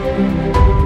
Música